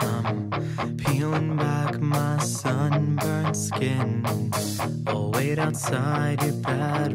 some, peeling back my sunburned skin. I'll wait outside your bed.